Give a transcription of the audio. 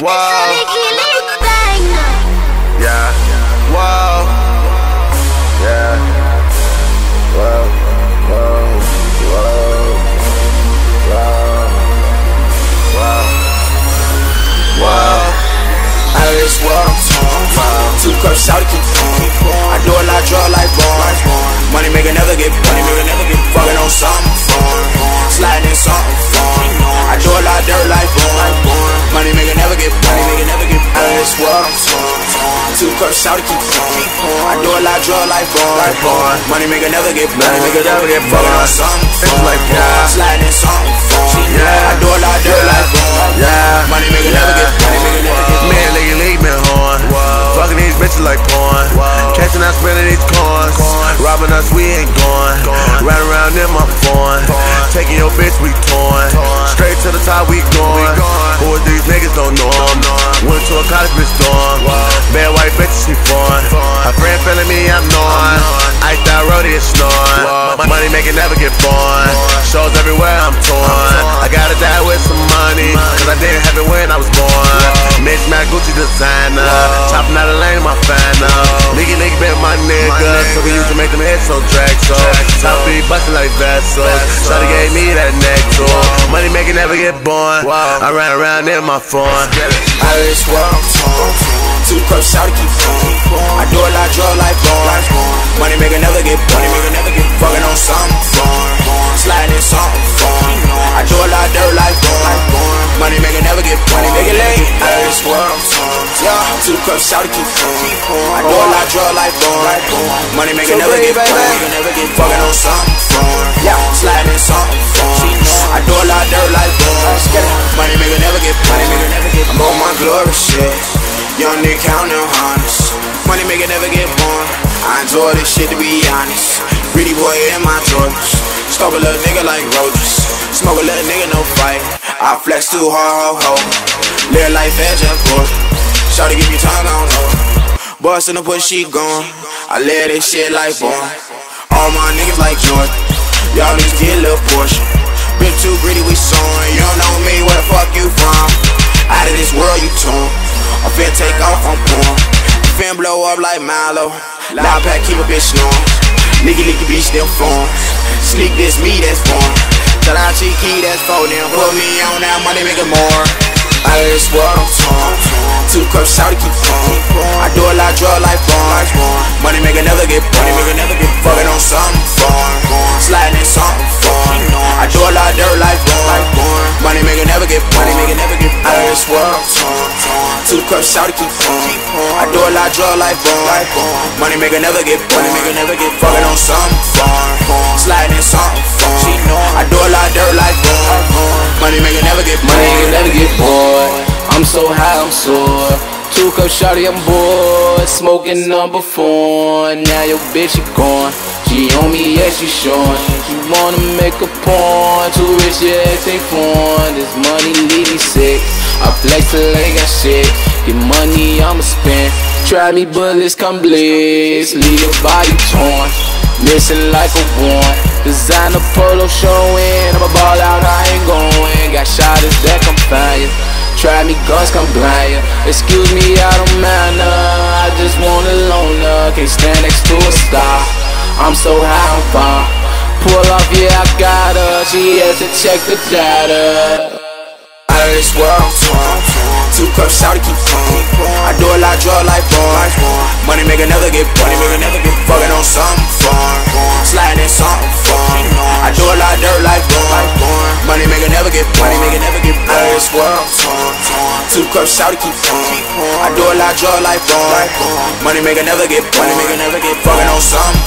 Whoa. Yeah. Yeah. Two cups out, keep I do a lot, draw like get money maker never get fucking Two cups out, keep flowing. I do a lot, draw like born. Money make maker never get money maker never get fucking on something. Like yeah. Sliding in something. I do a lot, dirt like born. Yeah. Money maker never get money maker never get Man, league, league, man, horn. Fucking these bitches like porn. Catching us, spending these coins. Robbing us, we ain't going. Ride around in my phone. Taking your bitch, we torn. Straight to the top, we going. Who are these niggas? Don't know know 'em. Went to a college bitch dorm. She foreign. Her friend feeling me, I'm knowing. Iced out roadie is snoring. Money making never get born. Shows everywhere, I'm torn. I gotta die with some money. Cause I didn't have it when I was born. Mitch Mac Gucci designer. Chopping out a lane, my fan Nigga, nigga, been my nigga. So we used to make them hits so drag so. Top be bustin' like vessels. Shawty gave me that neck tour. Money making never get born. I ran around in my phone. Out of this world, two cups out, keep I do a lot, draw like born. Money maker never get money maker never get fucking on something. Sliding in something. I do a lot, dirt like born. Money maker never get money maker late. Out of this world, yeah. Two cups out, keep I do a lot, draw like born. Money maker never get money maker never get fucking on something. Yeah, sliding in something. I do a lot, dirt like born. Money maker never get money maker never get. I'm on my glory shit. Young nigga counting hundreds. Money maker never get born. I enjoy this shit to be honest. Pretty boy in my Jordans. Stalk a little nigga like roaches. Smoke a little nigga, no fight. I flex too hard, ho ho. Live life edge and forth. Shawty give me tongue, I don't know. Boss in the push, she gone. I live this shit like born. All my niggas like Jordan. Y'all niggas get a little portion. Been too greedy, we soaring. You don't know me, where the fuck you from? Out of this world, you torn. I'm finna take off, I'm born. Fin blow up like Milo. Loud pack, keep a bitch snoring. Nigga, nigga, bitch, still form. Sneak this, me, that's born. Tell out cheeky, that's for them. Put me on that money, make it more. Out of this world, I'm torn. Two cups out, keep on. I do a lot, draw like born. Money maker never get get fucking on something born. Sliding in something born. I do a lot, dirt like born. Money maker never get money maker never get out of this world. I'm torn. Two cups out, keep on. I do a lot, draw like born. Money maker never get maker get fucking on something born. Sliding in something born. I do a lot, dirt like born. Money maker never get Money ain't never get bored. I'm so high, I'm sore. Two cup shawty, I'm bored. Smoking number four. Now your bitch is gone. She on me, yeah, she showing. She wanna make a porn. Too rich, yeah, take phone. This money me sick. I flex till I got shit. Money, I'ma spend. Try me, bullets come blaze. Leave your body torn. Missing like a one. Designer polo showing. I'm a ball out, I ain't going. Got shotters that come fire. Try me, guns come blind. Excuse me, I don't mind. I just want a loner. Can't stand next to a star. I'm so high, I'm fine. Pull off, yeah, I got her. She had to check the data. of this world. Two cups out, keep on. I do a lot, draw like born. Money maker never get get fucking on something fun. Sliding in something fun. I do a lot, dirt like born. Money maker never get get out of this world. Two cups out, keep on. I do a lot, draw like born. Money maker never get get fucking on something